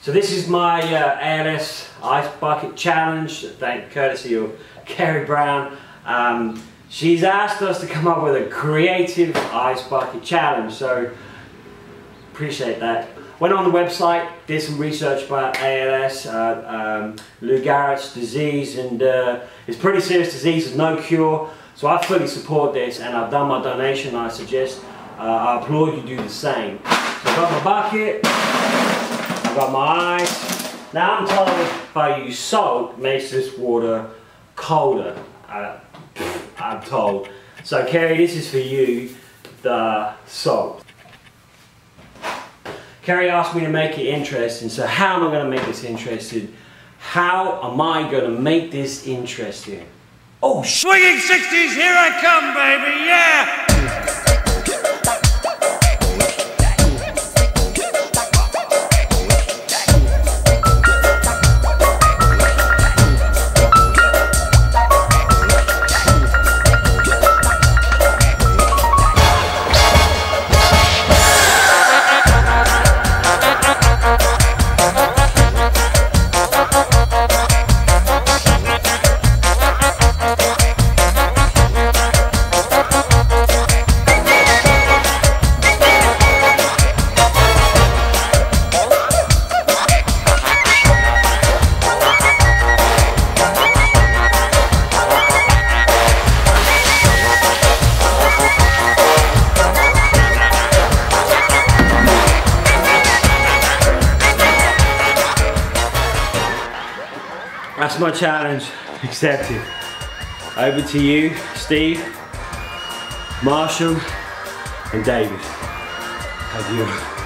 So this is my uh, ALS Ice Bucket Challenge, thank courtesy of Kerry Brown. Um, she's asked us to come up with a creative Ice Bucket Challenge, so appreciate that. Went on the website, did some research about ALS, uh, um, Lou Gehrig's disease, and uh, it's pretty serious disease, there's no cure. So I fully support this and I've done my donation I suggest, uh, I applaud you do the same. So I've got my bucket, got my ice. Now I'm told if I use salt, makes this water colder. Uh, I'm told. So Kerry, this is for you, the salt. Kerry asked me to make it interesting, so how am I going to make this interesting? How am I going to make this interesting? Oh, swinging 60s, here I come, baby, yeah! That's my challenge accepted. Over to you, Steve, Marshall, and David. Adieu.